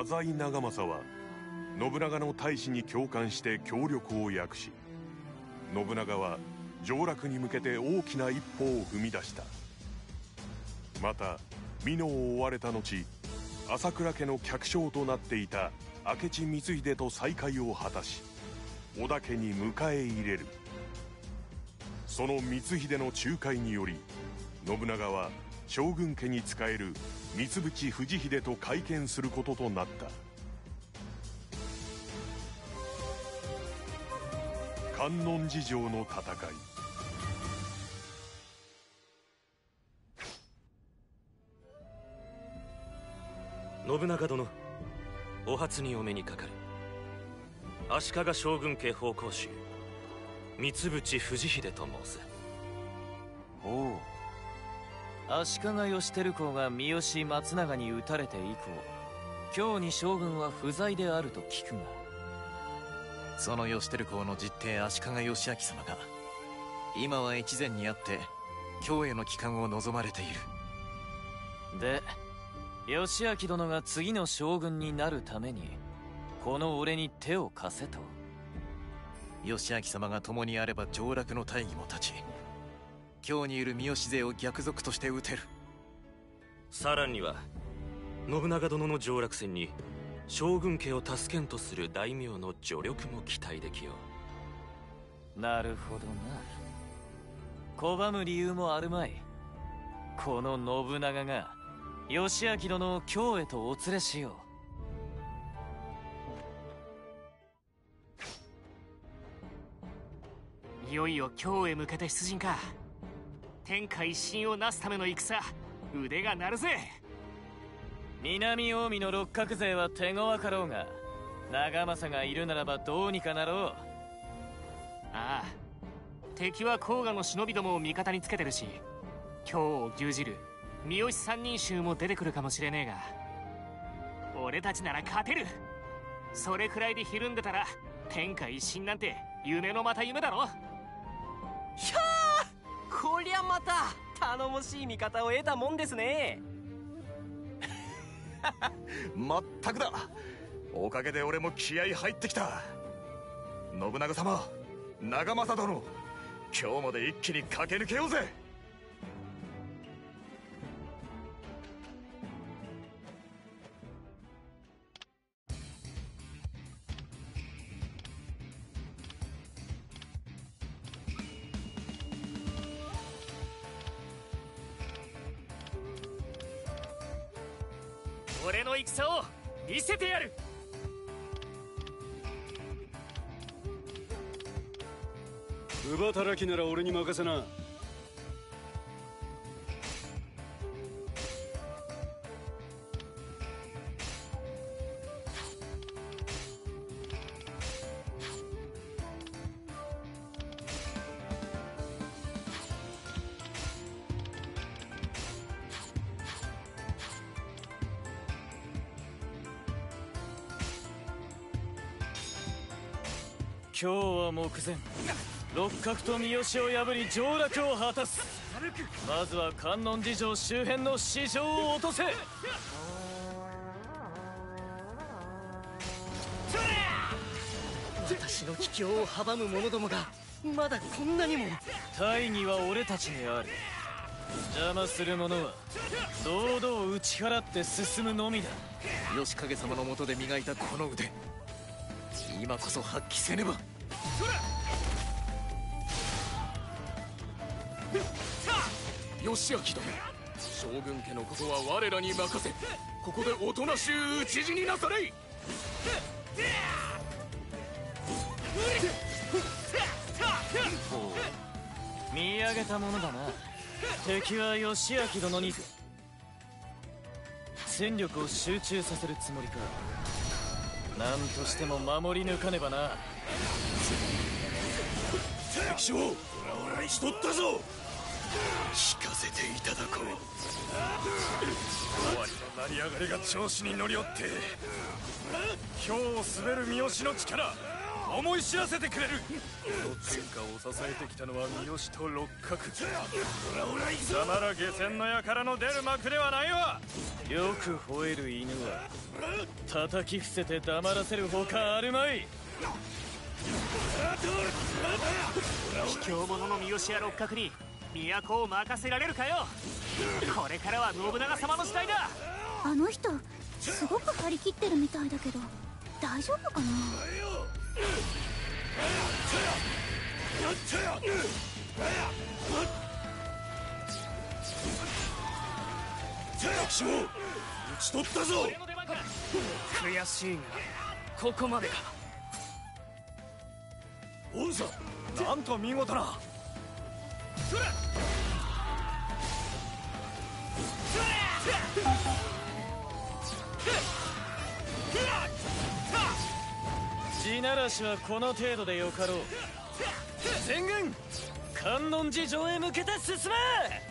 浅井長政は信長の大使に共感して協力を約し信長は上洛に向けて大きな一歩を踏み出した。また美濃を追われた後朝倉家の客商となっていた明智光秀と再会を果たし織田家に迎え入れる。その光秀の仲介により信長は将軍家に仕える三淵藤秀と会見することとなった。観音寺城の戦い。信長殿お初にお目にかかる。足利将軍家奉公衆三淵藤秀と申す。おう足利義輝公が三好松永に討たれて以降今日に将軍は不在であると聞くがその義輝公の実弟足利義明様が今は越前にあって京への帰還を望まれている。で義明殿が次の将軍になるためにこの俺に手を貸せと。義明様が共にあれば上洛の大義も立ち京にいる三好勢を逆賊として討てる。さらには信長殿の上洛戦に将軍家を助けんとする大名の助力も期待できよう。なるほどな。拒む理由もあるまい。この信長が義明殿を京へとお連れしよう。いよいよ京へ向けて出陣か天下一新をなすための戦腕が鳴るぜ。南近江の六角勢は手強かろうが長政がいるならばどうにかなろう。ああ敵は甲賀の忍びどもを味方につけてるし京を牛耳る三好三人衆も出てくるかもしれねえが俺たちなら勝てる。それくらいでひるんでたら天下一新なんて夢のまた夢だろ。ひゃーこりゃまた頼もしい味方を得たもんですね。まったくだ。おかげで俺も気合入ってきた。信長様長政殿今日まで一気に駆け抜けようぜ。俺の戦を見せてやる。乳働きなら俺に任せな。六角と三好を破り上洛を果たす。まずは観音寺城周辺の市場を落とせ。私の帰郷を阻む者どもがまだこんなにも。大義は俺たちにある。邪魔する者は堂々打ち払って進むのみだ。義景様のもとで磨いたこの腕今こそ発揮せねば義明殿将軍家のことは我らに任せ。ここでおとなしゅう討ち死になされ。い見上げたものだな。敵は義明殿に戦力を集中させるつもりか。何としても守り抜かねばな。敵将オラオラしとったぞ聞かせていただこう終わりの成り上がりが調子に乗りおって。今日を滑る。三好の力思い知らせてくれる。この天下を支えてきたのは三好と六角貴様ら下船の矢からの出る。幕ではないわよく吠える。犬は叩き伏せて黙らせる。ほかある。まい卑怯者の三好や六角に都を任せられるかよ。これからは信長様の時代だ。あの人すごく張り切ってるみたいだけど大丈夫かな？敵も討ち取ったぞ。悔しいがここまでか。オンさなんと見事な地ならしはこの程度でよかろう。全軍観音寺城へ向けて進め!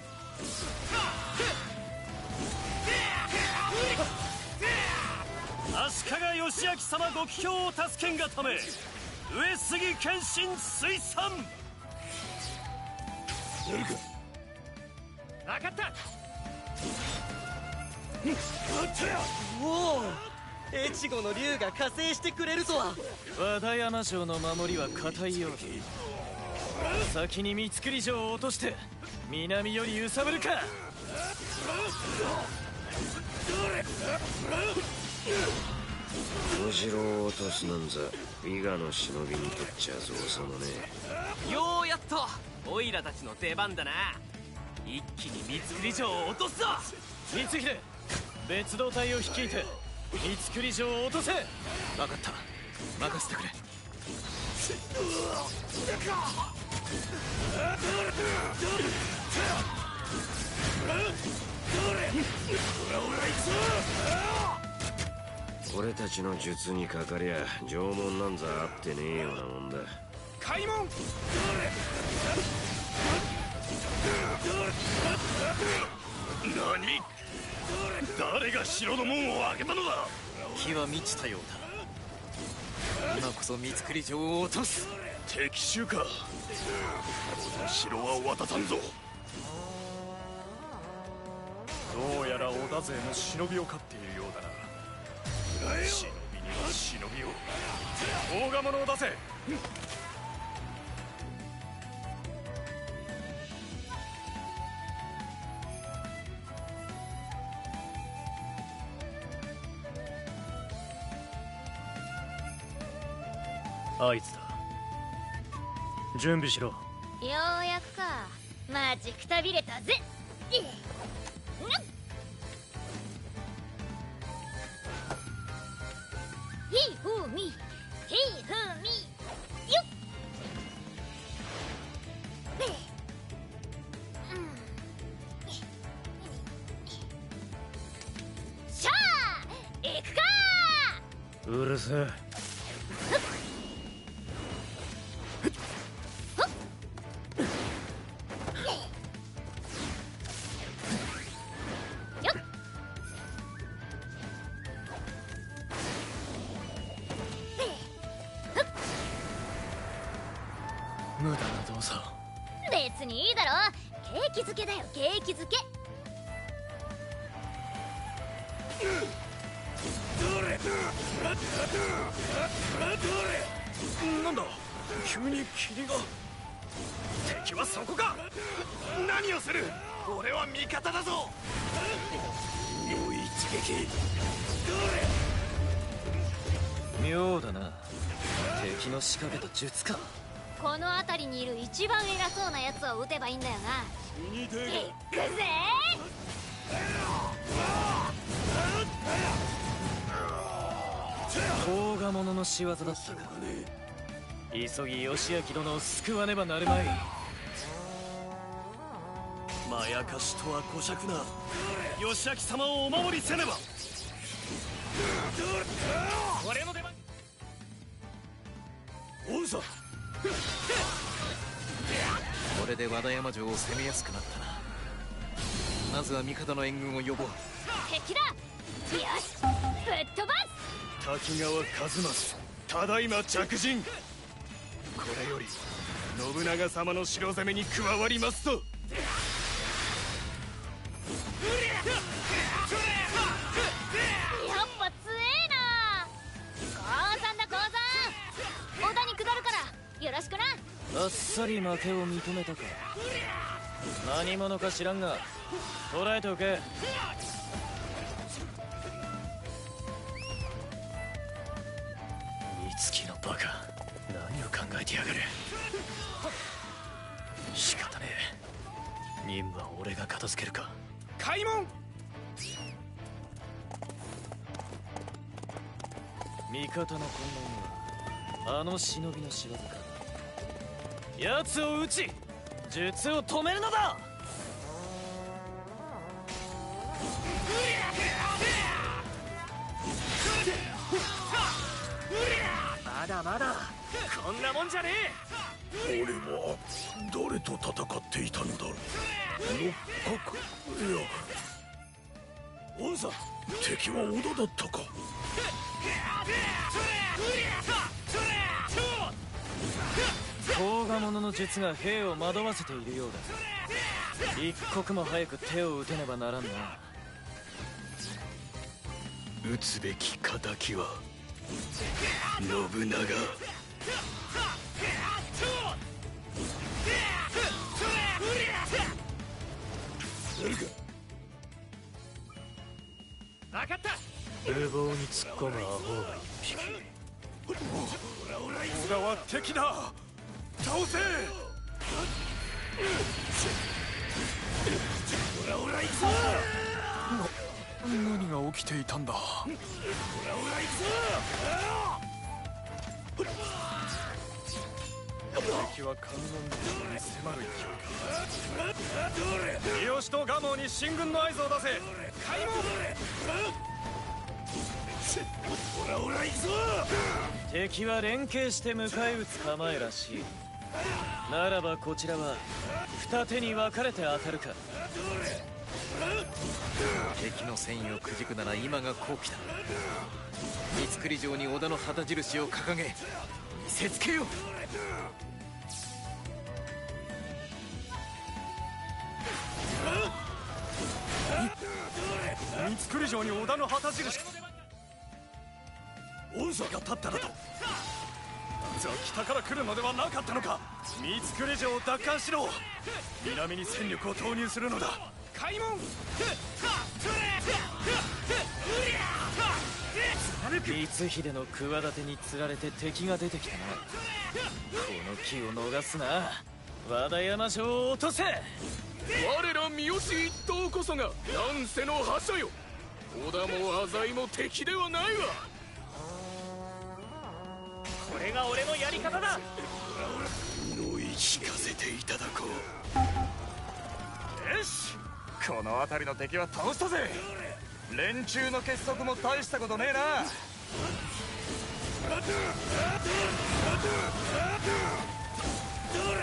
足利義明様ご起兵を助けんがため上杉謙信推賛やるか。分かった。おお越後の竜が加勢してくれるとは。和田山城の守りは固いようだ。先に三造城を落として南より揺さぶるか。小次郎を落とすなんざ伊賀の忍びにとっちゃ造作もねようやっとオイラたちの出番だな。一気に三造城を落とすぞ。光秀別動隊を率いて三造城を落とせ。分かった。任せてくれ。俺たちの術にかかりゃ縄文なんざあってねえようなもんだ開門。何？誰が城の門を開けたのだ？気は満ちたようだ。今こそ三造城を落とす。敵襲か。この城は渡さんぞ。どうやら織田勢の忍びを飼っているようだな。忍びには忍びを。大賀者を出せあいつだ。準備しろ。ようやくか。待ちくたびれたぜ。ヒーフーミーヒーフーミー術か？この辺りにいる一番偉そうなやつを撃てばいいんだよな。行くぜ。大賀者の仕業だったか。急ぎ義明殿を救わねばなるまい。まやかしとは小尺な。義明様をお守りせねば。俺の出番オンさこれで和田山城を攻めやすくなったな。まずは味方の援軍を呼ぼう。敵だ。よし。ぶっ飛ばす。滝川一益ただいま着陣。これより信長様の城攻めに加わりますとっさり負けを認めたか。何者か知らんが捕らえておけ。美月のバカ何を考えてやがる。仕方ねえ。任務は俺が片付けるか。開門！味方の混乱はあの忍びの仕業か奴を撃ち術を止めるのだ。まだまだこんなもんじゃね俺は誰と戦っていたのだろう。六角いやオンさ敵は織田だったか甲賀者の術が兵を惑わせているようだ。一刻も早く手を打てねばならんな。撃つべき敵は信長。分か。った。無謀に突っ込むアホが一匹。織田は敵だ倒せ。何が起きていたんだ。敵は観音殿に迫る勢いか三好と蒲生に進軍の合図を出せ。開門敵は連携して迎え撃つ構えらしいならばこちらは二手に分かれて当たるか。敵の戦意をくじくなら今が好機だ。三造城に織田の旗印を掲げ見せつけよう。三造城に織田の旗印恩佐が立っただと。じゃあ北から来るのではなかったのか。三造城を奪還しろ。南に戦力を投入するのだ。開門。光秀の企てに釣られて敵が出てきたな。この機を逃すな。和田山城を落とせ。我ら三好一党こそが乱世の覇者よ。織田も浅井も敵ではないわこれが俺のやり方だ。聞かせていただこよしこの辺りの敵は倒したぜ。連中の結束も大したことねえな。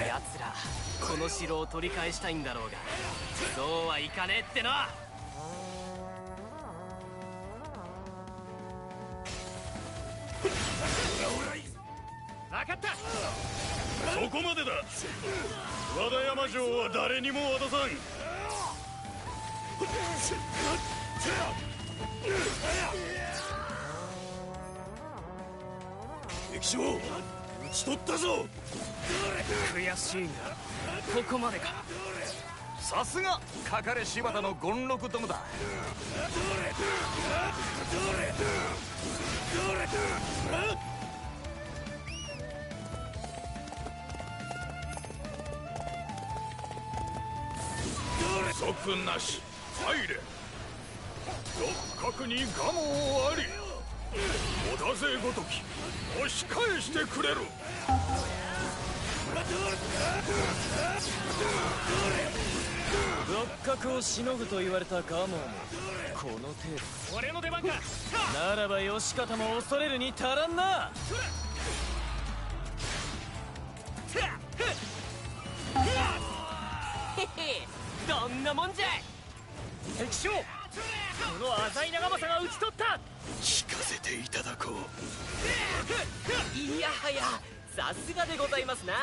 奴らこの城を取り返したいんだろうがそうはいかねえっての分かった。そこまでだ。和田山城は誰にも渡さん。敵将討ち取ったぞ。悔しいがここまでか。さすがかかれ柴田の権六どもだ即なし。入れ。六角に蒲生あり。織田勢ごとき押し返してくれる。六角をしのぐと言われた蒲生もこの程度。俺の出番か。ならば義方も恐れるに足らんなどんなもんじゃこの浅井長政が討ち取った。聞かせていただこう。いやはやさすがでございますな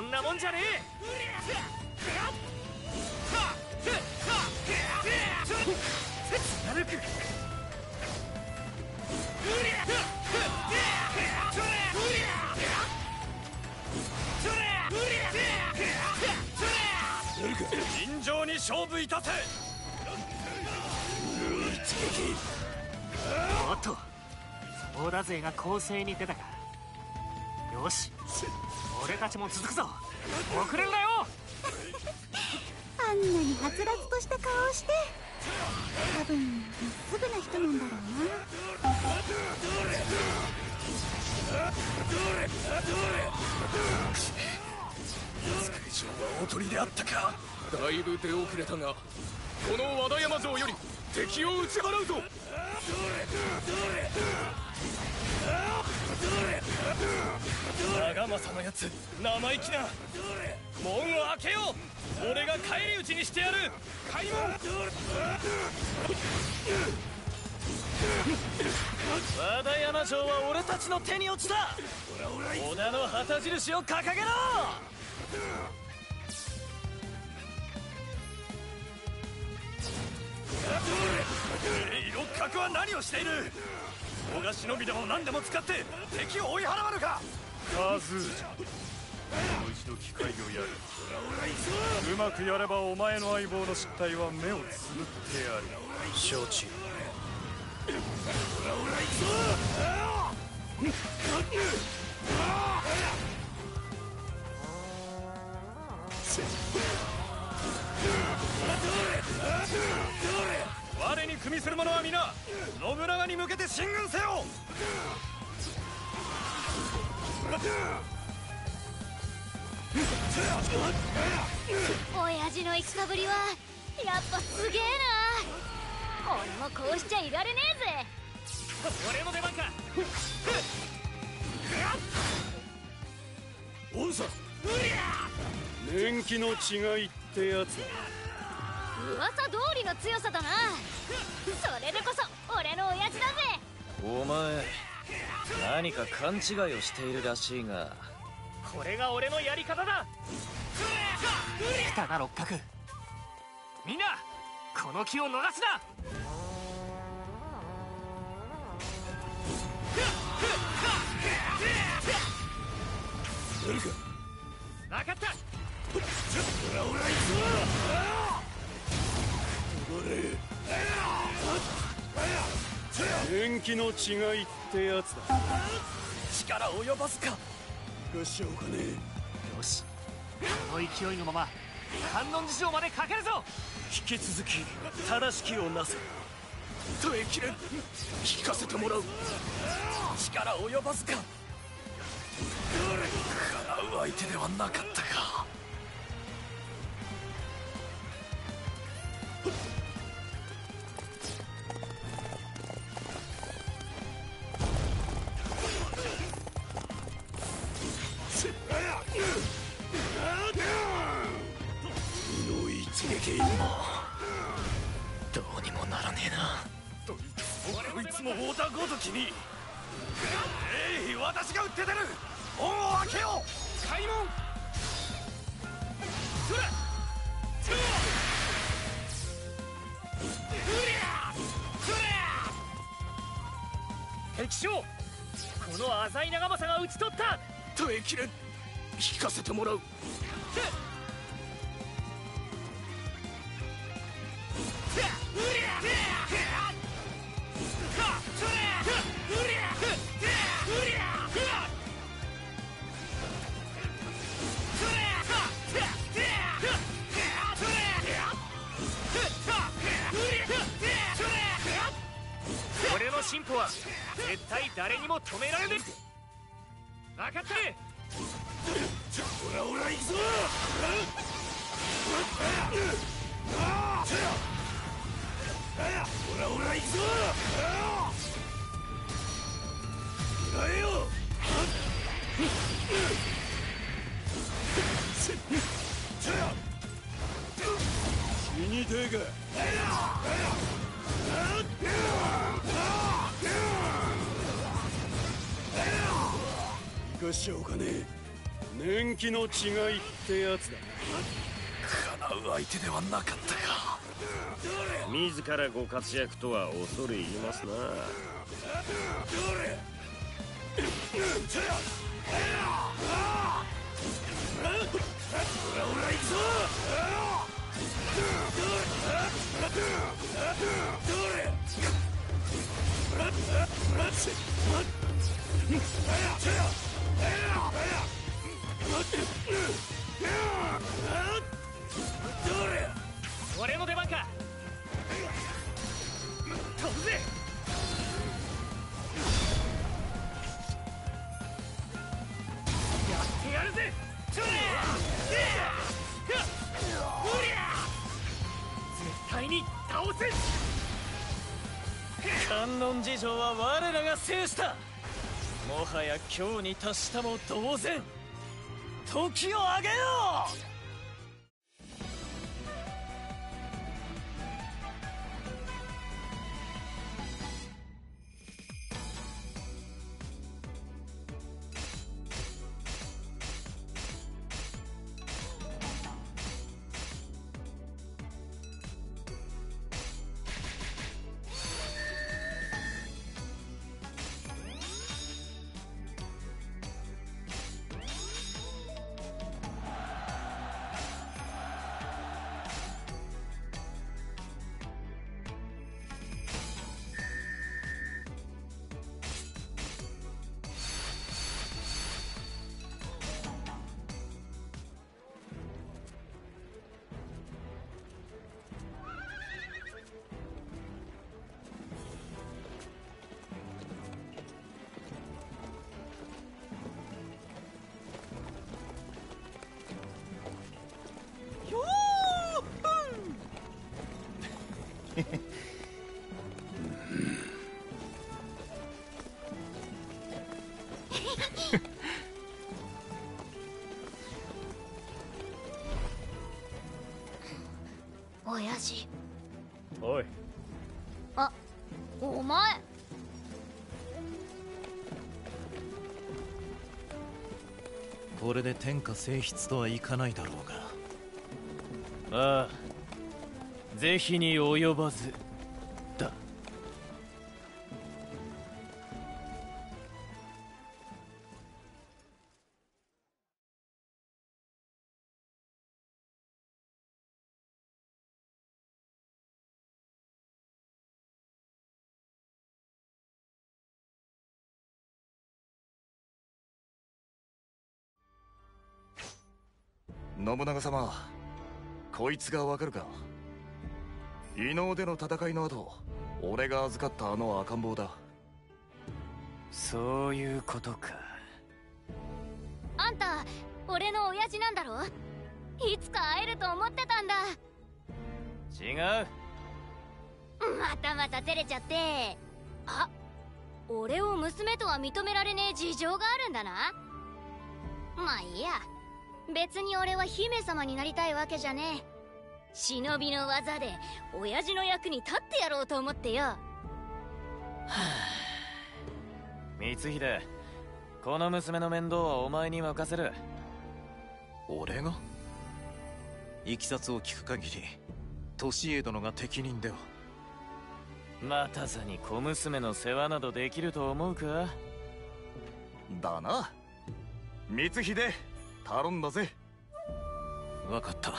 んなもんじゃねえ。貫く尋常に勝負いたせおっと。ソーダ勢が攻勢に出たかよし。俺たちも続くぞ。遅れるなよ。あんなにはつらつとした顔をして。多分まっすぐな人なんだろ水城はおとりであったか。だいぶ出遅れたがこの和田山城より敵を打ち払うぞ。長政のやつ生意気な。門を開けよ。う俺が返り討ちにしてやる。開門。和田山城は俺たちの手に落ちた。織田の旗印を掲げろ。六角は何をしている人が忍びでも何でも使って敵を追い払わぬかカズもう一度機会をやるうまくやればお前の相棒の失態は目をつぶってやる承知我に組みする者は皆信長に向けて進軍せよ。親父の戦ぶりはやっぱすげえな。俺もこうしちゃいられねえぜ。俺の出番か年季の違いってやつ。噂通りの強さだな。それでこそ俺の親父だぜ。お前何か勘違いをしているらしいが。これが俺のやり方だ。来たな六角。みんなこの気を逃すな。やるか。分かった年季の違いってやつだ。力及ばずか？よしお金よし。この勢いのまま観音寺城までかけるぞ。引き続き正しきをなせ。耐えきれん聞かせてもらう。力及ばずか。かなう相手ではなかったかつもこいつも大田ごときにえい私が撃って出る門を開けよう開門そらそ敵将この浅井長政が討ち取った耐えきれん聞かせてもらうしちゃおうかね。年季の違いってやつだ叶う相手ではなかったか。自らご活躍とは恐れ入りますな城は我らが制した。もはや今日に達したも同然。時をあげよう。親父。おい。あお前。これで天下征筆とはいかないだろうが。ああ是非に及ばず。だ。信長様こいつがわかるか？異能での戦いの後俺が預かったあの赤ん坊だ。そういうことか。あんた俺の親父なんだろ？いつか会えると思ってたんだ。違う。またまた照れちゃって。あ俺を娘とは認められねえ事情があるんだな。まあいいや。別に俺は姫様になりたいわけじゃねえ忍びの技で親父の役に立ってやろうと思ってよ。光秀この娘の面倒はお前に任せる。俺が？いきさつを聞く限り利家殿が適任では。待たずに小娘の世話などできると思うか？だな。光秀頼んだぜ。分かった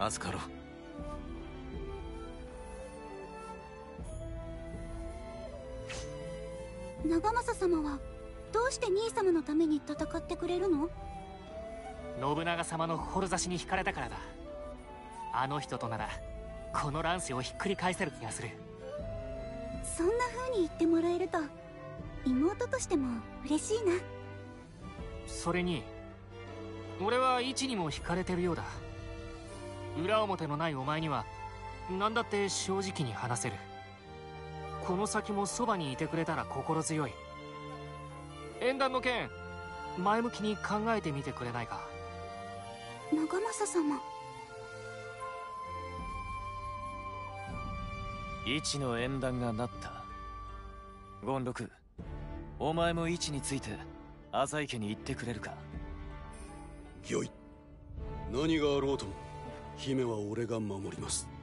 預かろう。長政様はどうして兄様のために戦ってくれるの？信長様の志に惹かれたからだ。あの人とならこの乱世をひっくり返せる気がする。そんな風に言ってもらえると妹としても嬉しいな。それに俺は位置にも惹かれてるようだ裏表のないお前には何だって正直に話せる。この先もそばにいてくれたら心強い。縁談の件前向きに考えてみてくれないか。長政様。一の縁談がなった。権六お前も位置について浅井家に行ってくれるか。よい。何があろうとも姫は俺が守ります。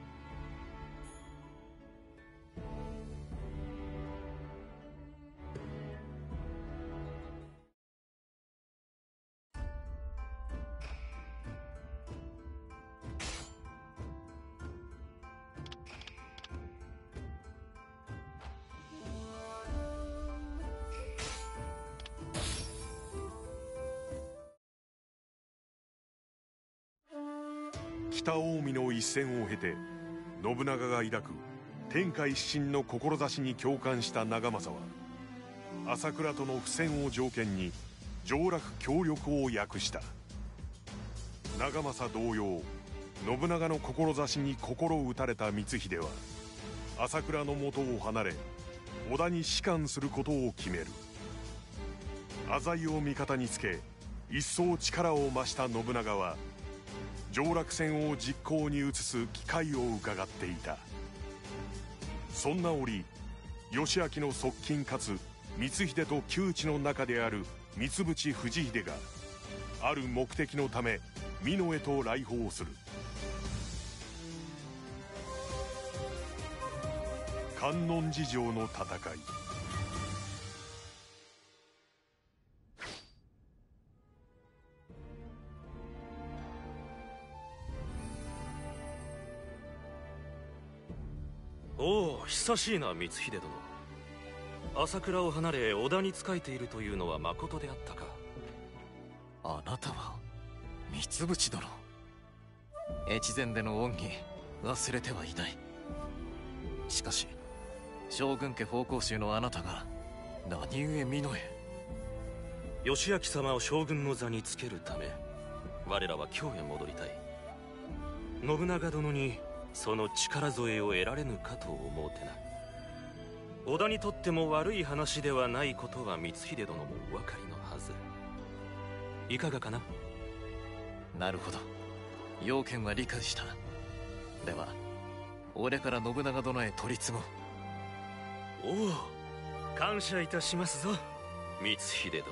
北近江の一戦を経て信長が抱く天下一心の志に共感した長政は朝倉との不戦を条件に上洛協力を訳した。長政同様信長の志に心打たれた光秀は朝倉の元を離れ織田に仕官することを決める。浅井を味方につけ一層力を増した信長は上洛戦を実行に移す機会を伺っていた。そんな折義明の側近かつ光秀と旧知の中である三淵藤秀がある目的のため美濃へと来訪する。観音寺城の戦い。久しいな光秀殿。朝倉を離れ織田に仕えているというのはまことであったか。あなたは三淵殿。越前での恩義忘れてはいない。しかし将軍家奉公衆のあなたが何故美濃へ。義明様を将軍の座につけるため我らは京へ戻りたい。信長殿にその力添えを得られぬかと思うてな。織田にとっても悪い話ではないことは光秀殿もお分かりのはず。いかがかな？なるほど。要件は理解した。では俺から信長殿へ取り次ごう。おお感謝いたしますぞ光秀殿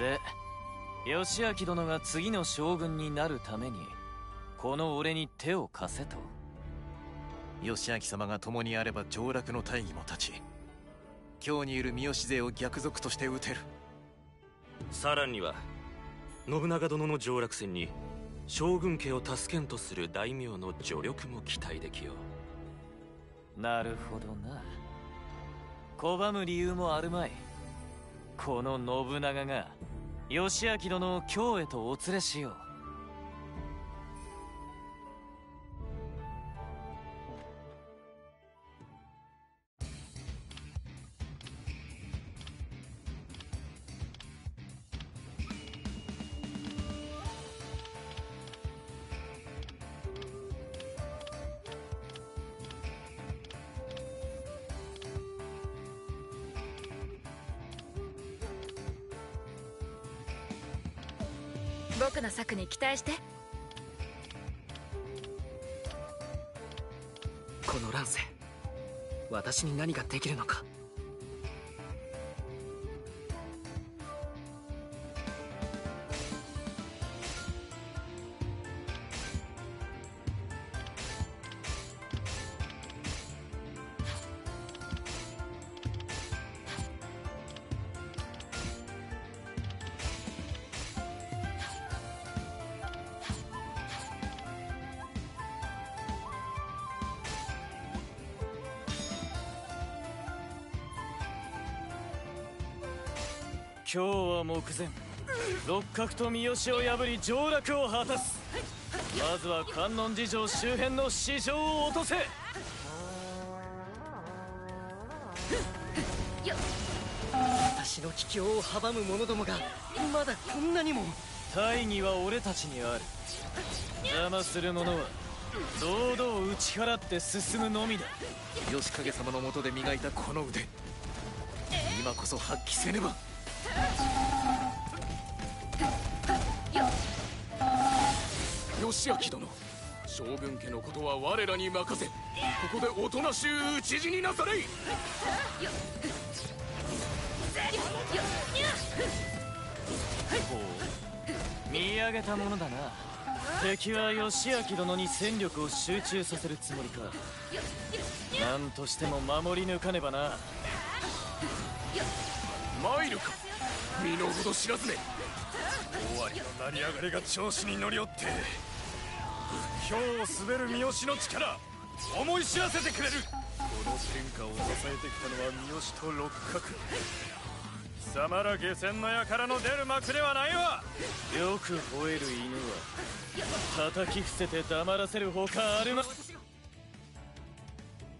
で義明殿が次の将軍になるためにこの俺に手を貸せと。義明様が共にあれば上洛の大義も立ち京にいる三好勢を逆賊として討てる。さらには信長殿の上洛戦に将軍家を助けんとする大名の助力も期待できよう。なるほどな。拒む理由もあるまいこの信長が義明殿を京へとお連れしよう。僕の策に期待して。この乱世私に何ができるのか。六角と三好を破り上洛を果たす。まずは観音寺城周辺の市場を落とせ。私の帰郷を阻む者どもがまだこんなにも。大義は俺たちにある。邪魔する者は堂々打ち払って進むのみだ。義景様の下で磨いたこの腕。今こそ発揮せねば義明殿将軍家のことは我らに任せここでおとなしゅう討ち死になされい見上げたものだな敵は義明殿に戦力を集中させるつもりか何としても守り抜かねばな参るか身の程知らずめ尾張の成り上がりが調子に乗りおって今日を滑る三好の力思い知らせてくれる。この天下を支えてきたのは三好と六角。貴様ら下船の矢からの出る幕ではないわ。よく吠える犬は叩き伏せて黙らせるほかあるま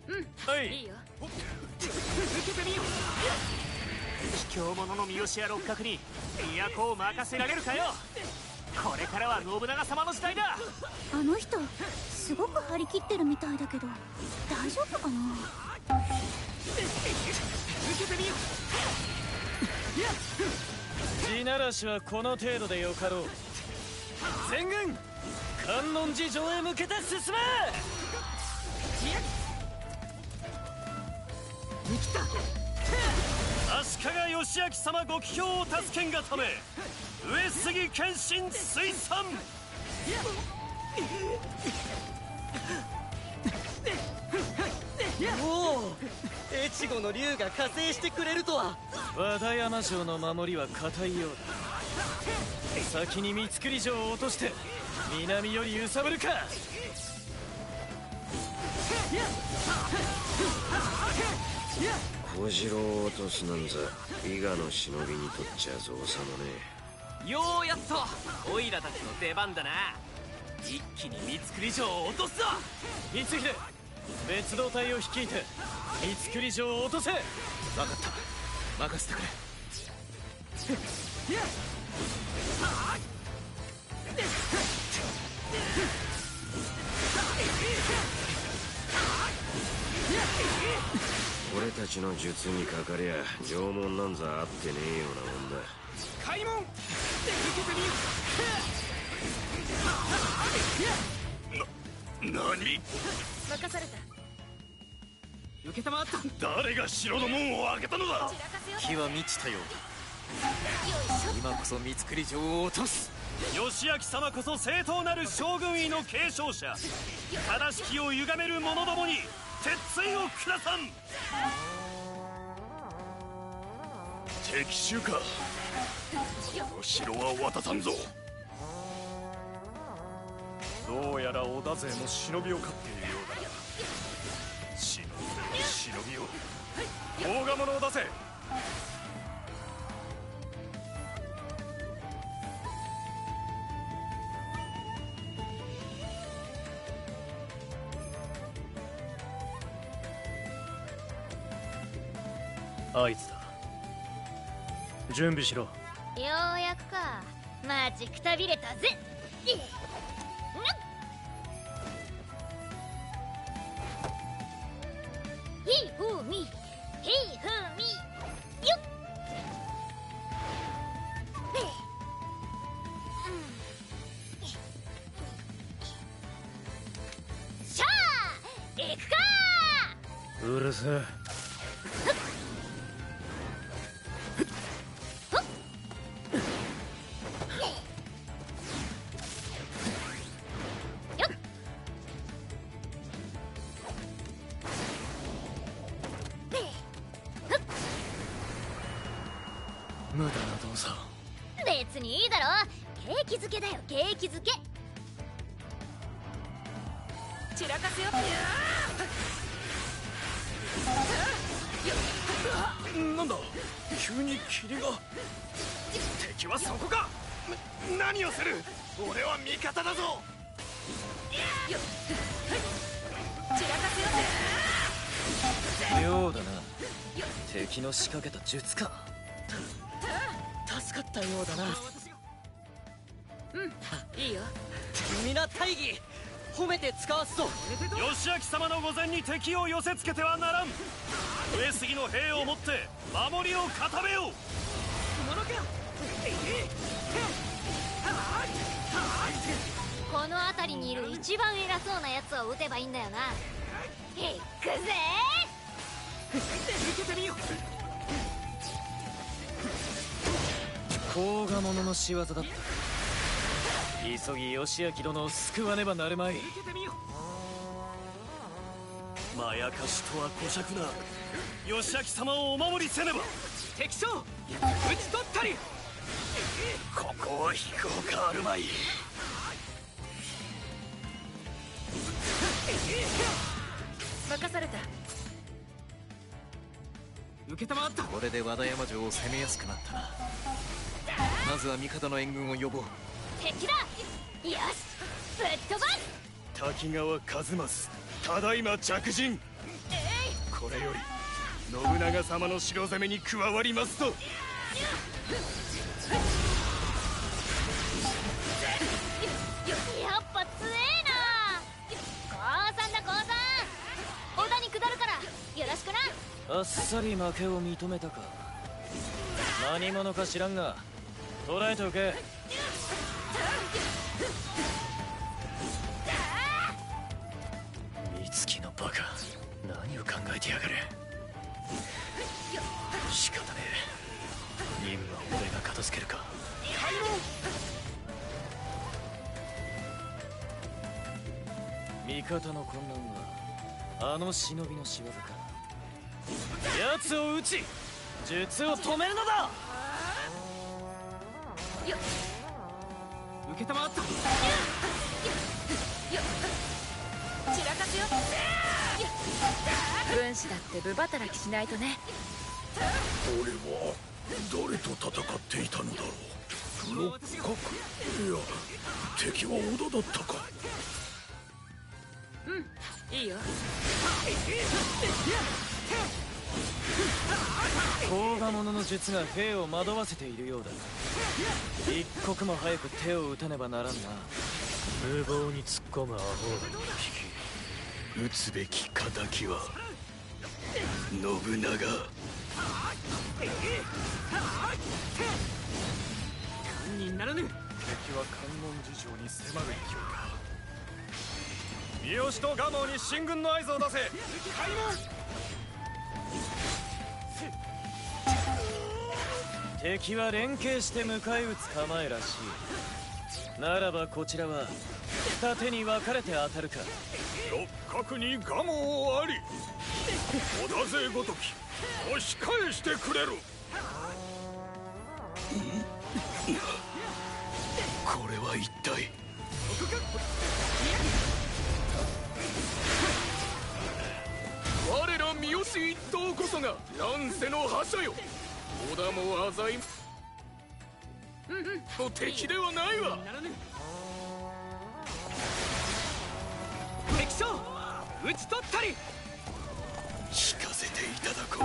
うん。はい。いいよ。受けてみよ卑怯者の三好や六角に都を任せられるかよこれからは信長様の時代だ。あの人すごく張り切ってるみたいだけど大丈夫かな？受けてみよ地ならしはこの程度でよかろう。全軍観音寺城へ向けて進め！生きた足利義明様ご起兵を助けんがため上杉謙信水産おお越後の竜が加勢してくれるとは。和田山城の守りは固いようだ。先に三造城を落として南より揺さぶるか小次郎を落とすなんざ伊賀の忍びにとっちゃ造作もねようやっとオイラたちの出番だな。一気に三造城を落とすぞ。光秀別動隊を率いて三造城を落とせ。分かった。任せてくれ 俺たちの術にかかりゃ縄文なんざあってねえようなもんだ。開門受けてみよ何任された。受けたまった。誰が城の門を開けたのだ。気は満ちたようだ。今こそ三造城を落とす。義明様こそ正当なる将軍位の継承者。正しきを歪める者どもに鉄槌を下さん。敵襲かこの城は渡さんぞ。どうやら織田勢も忍びを飼っているようだな忍び忍びを。大賀者を出せ。あいつだ。準備しろ。ようやくか。待ちくたびれたぜ。仕掛けた術か。助かったようだな。うん。いいよ。皆大義褒めて使わすぞ。義明様の御前に敵を寄せつけてはならん。上杉の兵をもって守りを固めよう。この辺りにいる一番偉そうなやつを撃てばいいんだよな。いくぜ 甲賀者の仕業だった。か急ぎ義明殿を救わねばなるまい。まやかしとは小尺な。義明様をお守りせねば。敵将討ち取ったり。ここは引こうかあるまい。任されたった。これで和田山城を攻めやすくなったな。まずは味方の援軍を呼ぼう。敵だ。よし。ぶっ飛ばす。滝川一益ただいま着陣。これより信長様の城攻めに加わりますとあっさり負けを認めたか。何者か知らんが捕らえておけ。美月のバカ何を考えてやがる。仕方ねえ。任務は俺が片付けるか。味方の混乱はあの忍びの仕業か奴を撃ち術を止めるのだ。受けたまった。散らかすよ。軍師だって部働きしないとね。俺は誰と戦っていたのだろう。六角いや敵は織田だったか。うんいいよ甲賀者の術が兵を惑わせているようだ。一刻も早く手を打たねばならんな。無謀に突っ込むアホ撃つべき敵は信長。堪忍ならぬ。敵は観音寺城に迫る勢いか。三好と蒲生に進軍の合図を出せ敵は連携して迎え撃つ構えらしい。ならばこちらは二手に分かれて当たるか。六角に蒲生あり。織田勢ごとき押し返してくれる。これは一体？我ら三好一党こそが乱世の覇者よ。織田も浅井。の敵ではないわ。敵将討ち取ったり。聞かせていただこう。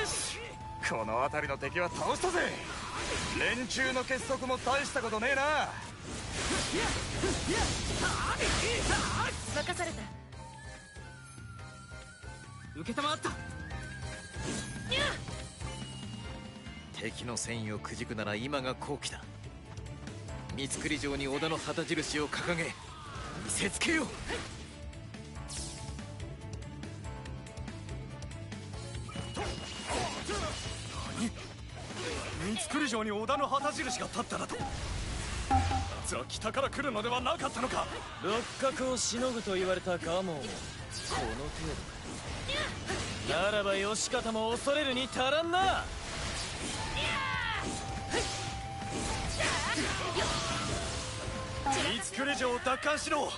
よし。この辺りの敵は倒したぜ。連中の結束も大したことねえな。任された受けたまった。敵の戦意をくじくなら今が好機だ。三造城に織田の旗印を掲げ見せつけよう。三造城に織田の旗印が立っただと。奴は北から来るのではなかったのか。六角をしのぐと言われた蒲生もこの程度かならば義方も恐れるに足らんな。三造城を奪還しろ。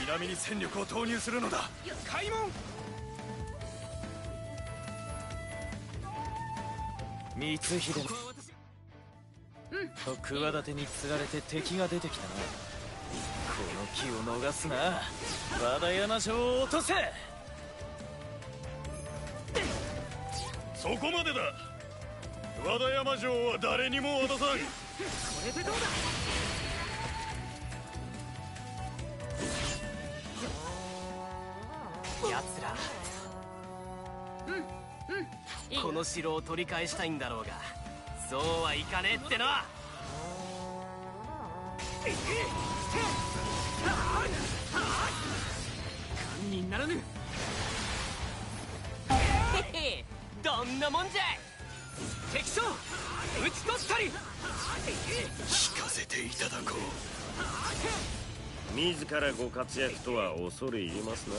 南に戦力を投入するのだ。開門。光秀。の企てに釣られて敵が出てきたな。この機を逃すな。和田山城を落とせそこまでだ。和田山城は誰にも渡さん。これでどうだ？奴ら。この城を取り返したいんだろうがそうはいかねえってな堪忍ならぬへへどんなもんじゃい。敵将討ち取ったり。聞かせていただこう。自らご活躍とは恐れ入りますな。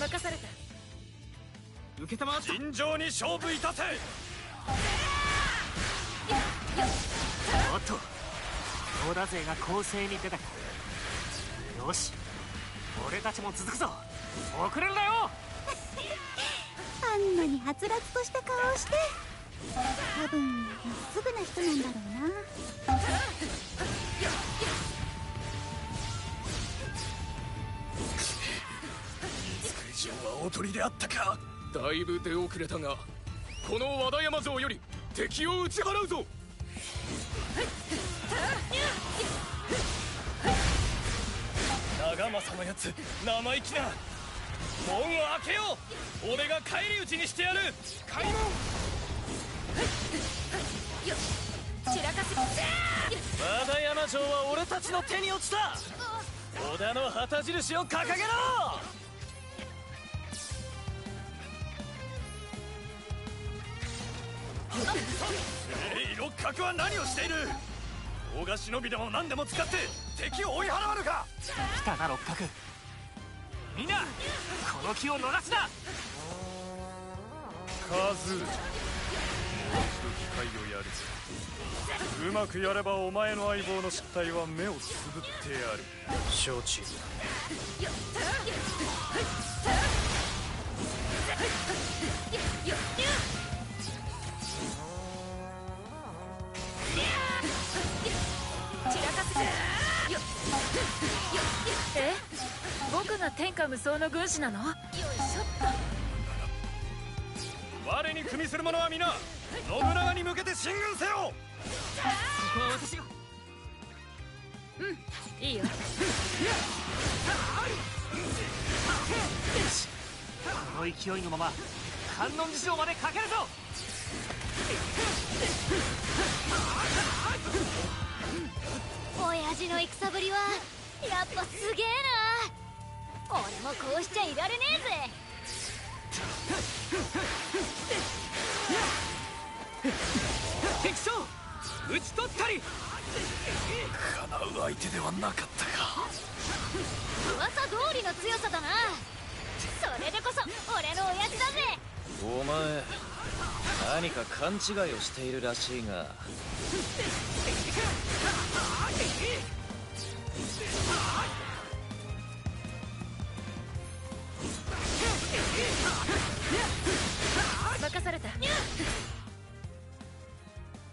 任された。受け尋常に勝負いたせ。おっと織田勢が攻勢に出た。かよし。俺たちも続くぞ。遅れるなよ。あんなにはつらつとした顔をして。多分まっすぐな人なんだろうな。作り城はおとりであったか。だいぶ出遅れたがこの和田山城より敵を打ち払うぞ長政のやつ生意気な。門を開けよ！う俺が返り討ちにしてやる！開門！散らかす和田山城は俺たちの手に落ちた！織田の旗印を掲げろ！六角は何をしている！大賀忍びでも何でも使って敵を追い払わぬか。来たな六角。みんなこの気を逃すな。カズー機会をやるうまくやればお前の相棒の失態は目をつぶってやる。承知僕が天下無双の軍師なの？よいしょっ我に組みする者は皆信長に向けて進軍せよ。ここは私がとうんいいよ。この勢いのまま観音寺城まで駆けるぞ親父の戦ぶりはやっぱすげえな俺もこうしちゃいられねえぜ。敵将討ち取ったり。叶う相手ではなかったか。噂通りの強さだな。それでこそ俺の親父だぜ。お前何か勘違いをしているらしいが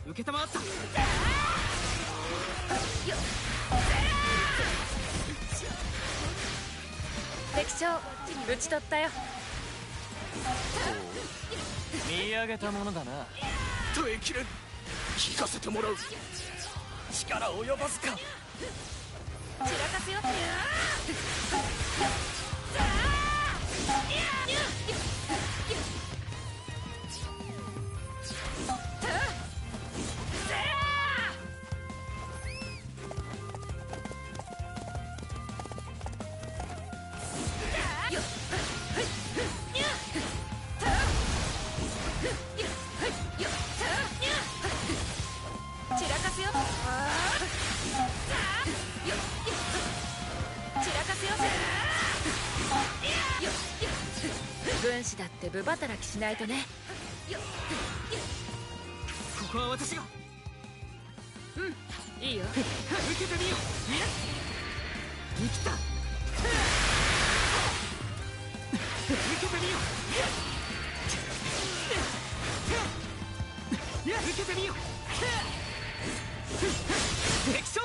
受けたまった。敵将討ち取ったよ。見上げたものだな。耐えきれん聞かせてもらう。力及ばずか。散らかすよしないとね。ここは私がうん。いいよ。受けてみよう。た。受けてみよう。受けてみよう。敵将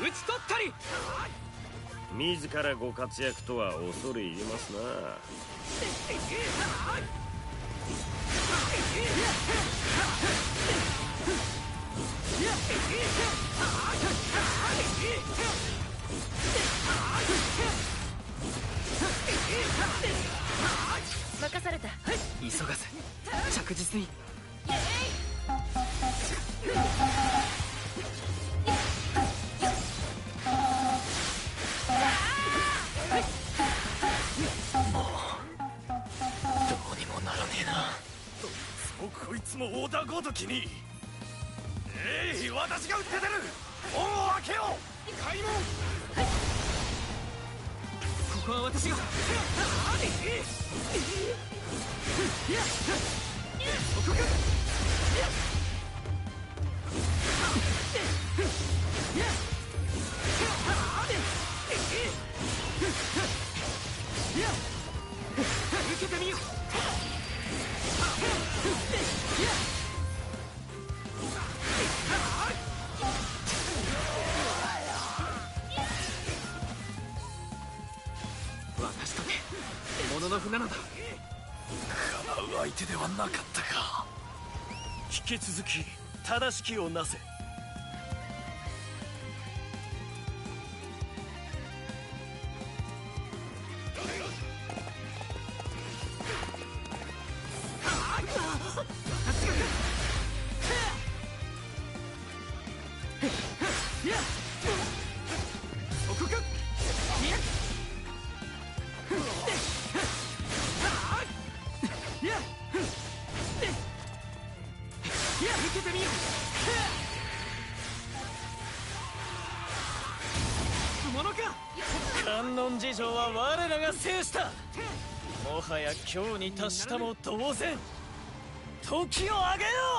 討ち取ったり。自らご活躍とは恐れ入りますな任された。急がず着実に、つもオーダーごときに。えい私が打って出る。門を開けよ。う開門はいここは私が。正しきをなせ。事情は我らが制した。もはや今日に達したも同然。時をあげよう。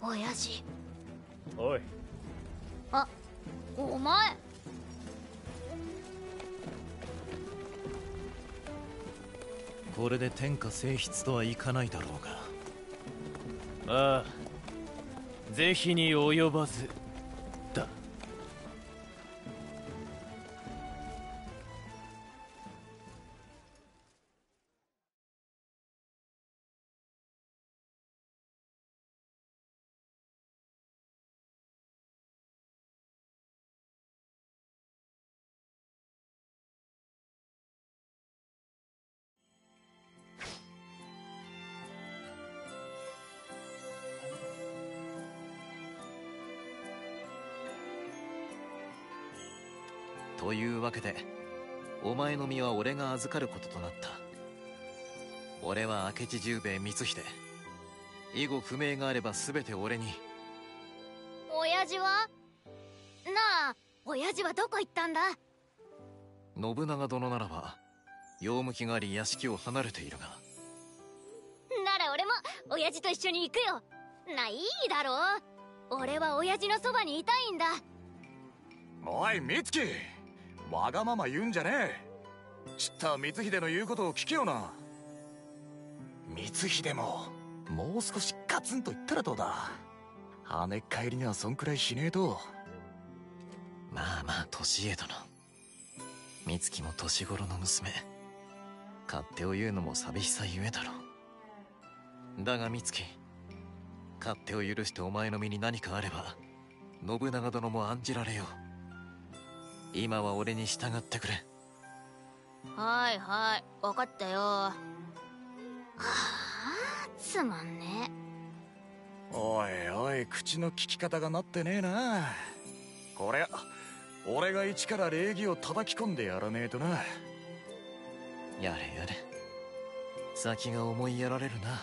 親父。おい。あお前。これで天下征出とはいかないだろうが。ああ是非に及ばず。が預かることとなった。俺は明智十兵衛光秀。以後不明があれば全て俺に。親父は？なあ親父はどこ行ったんだ？信長殿ならば用向きがあり屋敷を離れているが。なら俺も親父と一緒に行くよ。ないいだろう。俺は親父のそばにいたいんだ。おい美月。わがまま言うんじゃねえ知った光秀の言うことを聞けよな。光秀ももう少しガツンと言ったらどうだ。跳ね返りにはそんくらいしねえと。まあまあ年家殿。美月も年頃の娘。勝手を言うのも寂しさゆえだろだが美月勝手を許してお前の身に何かあれば信長殿も案じられよう。今は俺に従ってくれ。はいはい分かったよ。はあつまんね。おいおい口の利き方がなってねえな。こりゃ俺が一から礼儀を叩き込んでやらねえとな。やれやれ。先が思いやられるな